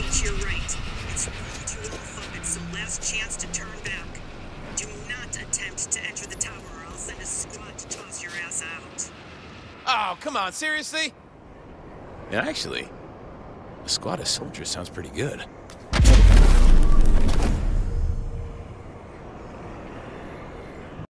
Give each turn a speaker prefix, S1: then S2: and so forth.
S1: right. It's really too off up. so last chance to turn back. Do not attempt to enter the tower or I'll send a squad to toss your ass out.
S2: Oh, come on, seriously? And actually, a squad of soldiers sounds pretty good.